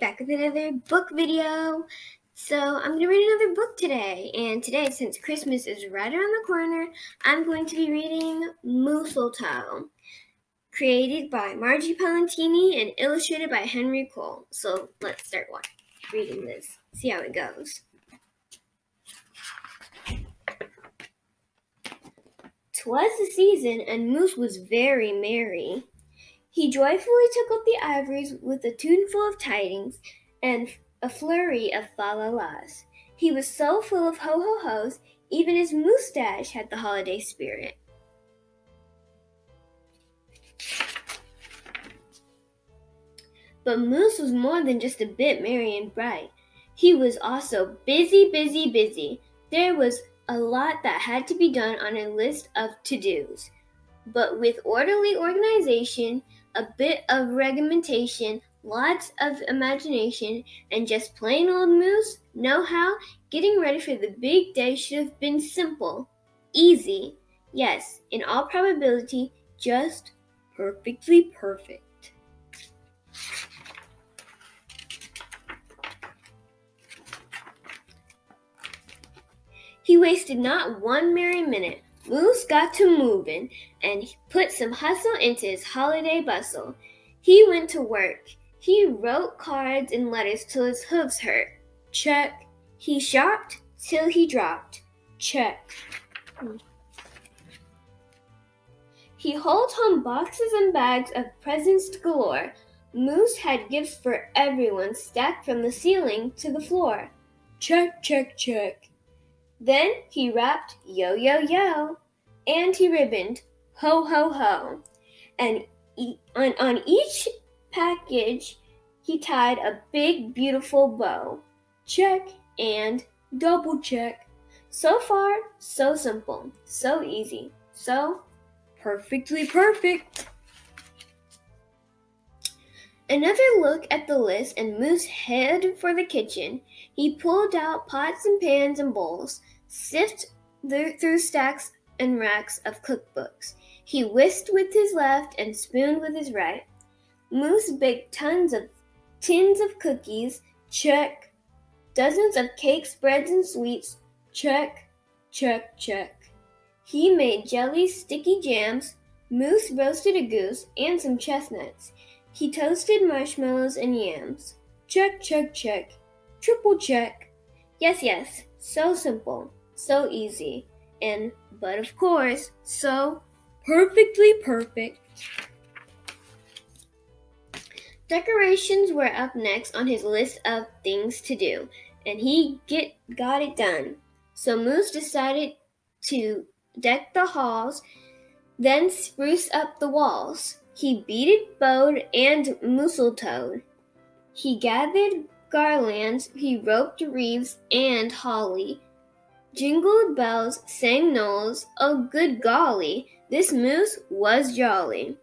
back with another book video. So I'm going to read another book today. And today, since Christmas is right around the corner, I'm going to be reading Mooseltoe, created by Margie Palatini and illustrated by Henry Cole. So let's start reading this, see how it goes. Twas the season, and Moose was very merry. He joyfully took up the ivories with a tuneful of tidings and a flurry of fa la las. He was so full of ho ho ho's, even his moustache had the holiday spirit. But Moose was more than just a bit merry and bright. He was also busy, busy, busy. There was a lot that had to be done on a list of to dos. But with orderly organization, a bit of regimentation, lots of imagination, and just plain old moose know how, getting ready for the big day should have been simple, easy, yes, in all probability, just perfectly perfect. He wasted not one merry minute. Moose got to moving and put some hustle into his holiday bustle. He went to work. He wrote cards and letters till his hooves hurt. Check. He shopped till he dropped. Check. He hauled home boxes and bags of presents galore. Moose had gifts for everyone stacked from the ceiling to the floor. Check, check, check. Then he rapped yo yo yo, and he ribboned ho ho ho, and on, on each package he tied a big beautiful bow. Check and double check. So far, so simple, so easy, so perfectly perfect. Another look at the list, and Moose headed for the kitchen. He pulled out pots and pans and bowls, sifted through stacks and racks of cookbooks. He whisked with his left and spooned with his right. Moose baked tons of tins of cookies, check. Dozens of cakes, breads, and sweets, check, check, check. He made jelly, sticky jams. Moose roasted a goose and some chestnuts. He toasted marshmallows and yams. Check, check, check. Triple check. Yes, yes, so simple, so easy, and, but of course, so perfectly perfect. Decorations were up next on his list of things to do, and he get got it done. So Moose decided to deck the halls, then spruce up the walls. He beaded, bowed, and mistletoe. He gathered garlands, he roped wreaths and holly. Jingled bells, sang knolls, oh good golly, this moose was jolly.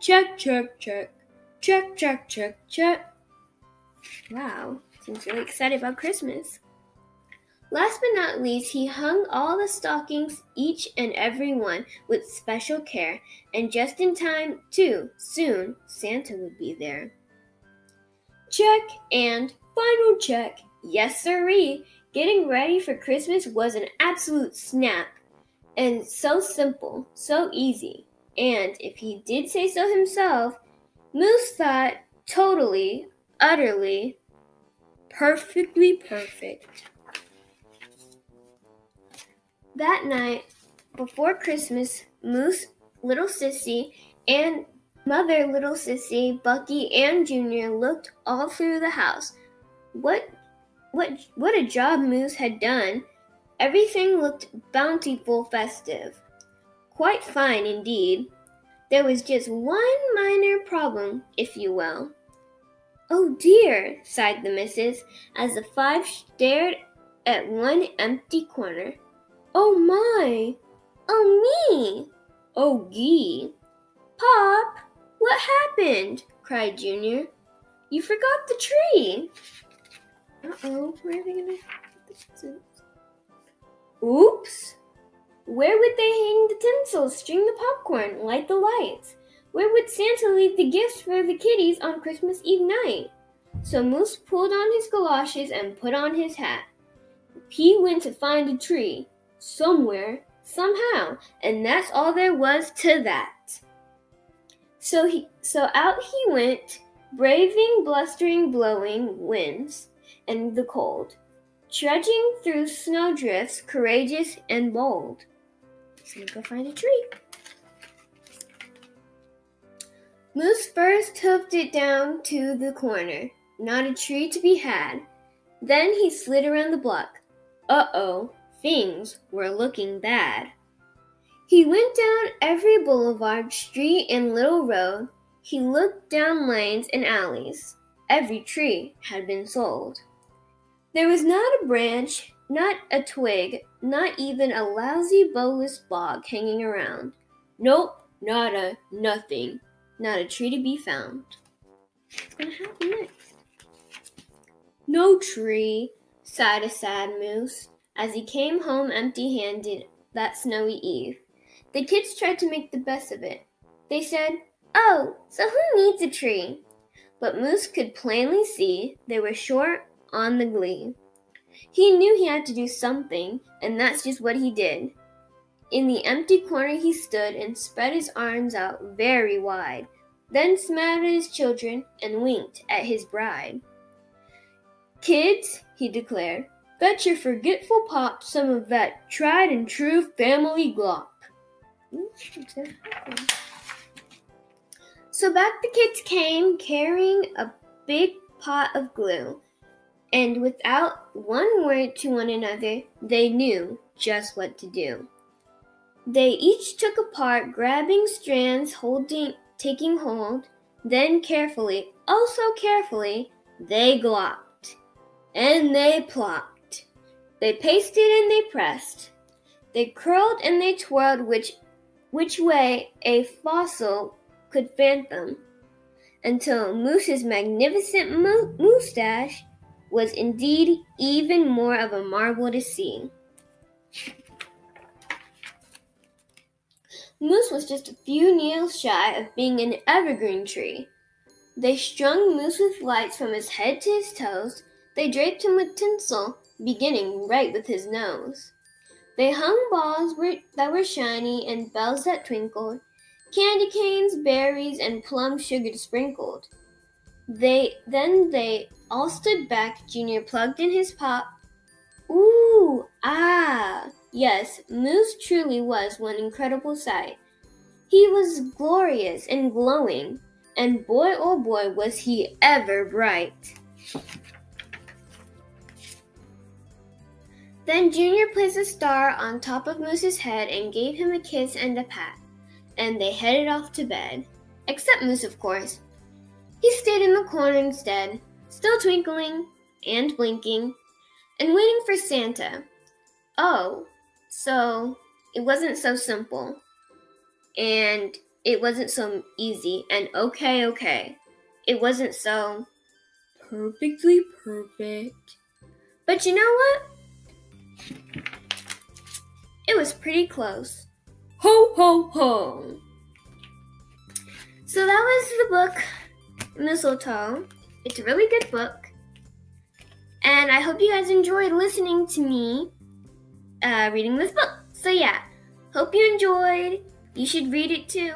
Check, check, check, check, check, check, check. Wow, seems really excited about Christmas. Last but not least, he hung all the stockings, each and every one, with special care, and just in time, too. Soon, Santa would be there. Check and final check. Yes, sirree. Getting ready for Christmas was an absolute snap. And so simple, so easy. And if he did say so himself, Moose thought totally, utterly, perfectly perfect. That night, before Christmas, Moose, Little Sissy, and Mother, Little Sissy, Bucky, and Junior looked all through the house. What, what, what a job Moose had done! Everything looked bountiful, festive. Quite fine indeed. There was just one minor problem, if you will. Oh dear, sighed the missus, as the five stared at one empty corner. Oh my! Oh me! Oh gee! Pop, what happened? cried Junior. You forgot the tree. Uh oh, where are they gonna put the tinsels? Oops! Where would they hang the tinsel, string the popcorn, light the lights? Where would Santa leave the gifts for the kiddies on Christmas Eve night? So Moose pulled on his galoshes and put on his hat. He went to find a tree, somewhere, somehow, and that's all there was to that. So he so out he went, braving blustering blowing winds and the cold, trudging through snowdrifts, courageous and bold. So gonna go find a tree. Moose first hoofed it down to the corner. Not a tree to be had. Then he slid around the block. Uh oh, things were looking bad. He went down every boulevard, street, and little road. He looked down lanes and alleys. Every tree had been sold. There was not a branch, not a twig, not even a lousy bowless bog hanging around. Nope, not a nothing. Not a tree to be found. What's gonna happen next? No tree, sighed a sad moose as he came home empty handed that snowy eve. The kids tried to make the best of it. They said, Oh, so who needs a tree? But Moose could plainly see they were short on the glee. He knew he had to do something, and that's just what he did. In the empty corner he stood and spread his arms out very wide, then smiled at his children and winked at his bride. Kids, he declared, bet your forgetful pop some of that tried and true family glop. So back the kids came carrying a big pot of glue, and without one word to one another, they knew just what to do. They each took apart, grabbing strands, holding, taking hold. Then carefully, oh so carefully, they glopped. And they plopped. They pasted and they pressed. They curled and they twirled which, which way a fossil could fathom, until Moose's magnificent mo- moustache was indeed even more of a marvel to see. Moose was just a few nails shy of being an evergreen tree. They strung Moose with lights from his head to his toes. They draped him with tinsel, beginning right with his nose. They hung balls that were shiny and bells that twinkled, candy canes, berries, and plum sugar sprinkled. They then they all stood back. Junior plugged in his pop. Ooh, ah! Yes, Moose truly was one incredible sight. He was glorious and glowing, and boy oh boy was he ever bright. Then Junior placed a star on top of Moose's head and gave him a kiss and a pat, and they headed off to bed. Except Moose, of course. He stayed in the corner instead, still twinkling and blinking, and waiting for Santa. Oh, so it wasn't so simple. And it wasn't so easy. And okay, okay. It wasn't so perfectly perfect. But you know what? It was pretty close. Ho, ho, ho. So that was the book Mooseltoe. It's a really good book. And I hope you guys enjoyed listening to me uh, reading this book. So, yeah, hope you enjoyed. You should read it too.